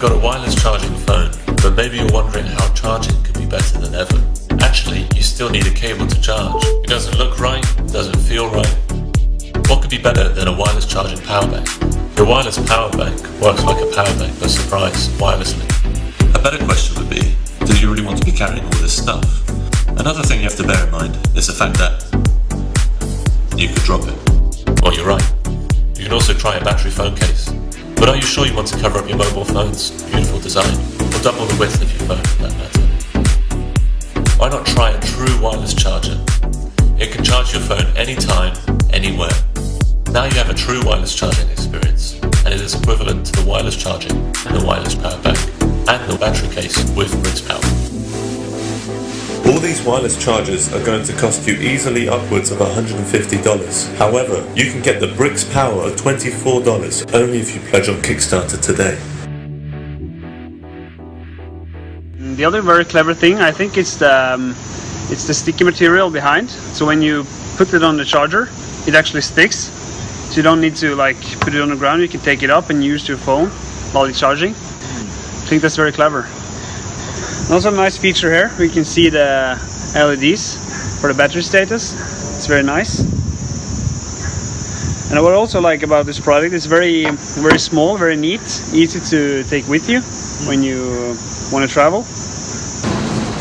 You've got a wireless charging phone, but maybe you're wondering how charging could be better than ever. Actually, you still need a cable to charge. It doesn't look right, doesn't feel right. What could be better than a wireless charging power bank? Your wireless power bank works like a power bank, but surprise, wirelessly. A better question would be, do you really want to be carrying all this stuff? Another thing you have to bear in mind is the fact that you could drop it. Well, you're right. You can also try a battery phone case. But are you sure you want to cover up your mobile phone's beautiful design? Or double the width of your phone, for that matter? Why not try a true wireless charger? It can charge your phone anytime, anywhere. Now you have a true wireless charging experience, and it is equivalent to the wireless charging and the wireless power bank, and the battery case with BricksPower. All these wireless chargers are going to cost you easily upwards of $150. However, you can get the Bricks Power of $24 only if you pledge on Kickstarter today. The other very clever thing, I think, it's the um, it's the sticky material behind. So when you put it on the charger, it actually sticks. So you don't need to like put it on the ground. You can take it up and use your phone while you're charging. I think that's very clever. Also a nice feature here, we can see the LEDs for the battery status. It's very nice. And what I also like about this product is very very small, very neat, easy to take with you when you want to travel.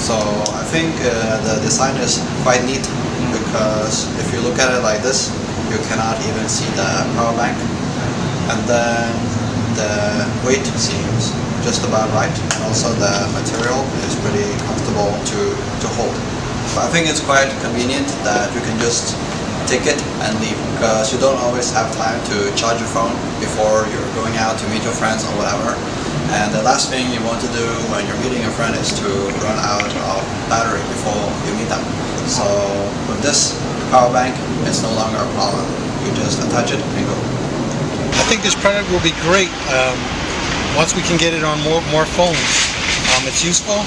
So I think uh, the design is quite neat because if you look at it like this, you cannot even see the power bank. And then the weight seems just about right and also the material is pretty comfortable to, to hold. But I think it's quite convenient that you can just take it and leave because you don't always have time to charge your phone before you're going out to meet your friends or whatever. And the last thing you want to do when you're meeting a friend is to run out of battery before you meet them. So with this power bank, it's no longer a problem. You just attach it and go. I think this product will be great um, once we can get it on more more phones. Um, it's useful,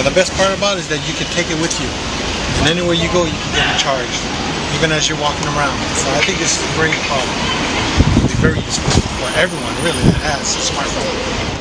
and the best part about it is that you can take it with you, and anywhere you go, you can get it charged, even as you're walking around. So I think this is a great product. It'll be very useful for everyone really that has a smartphone.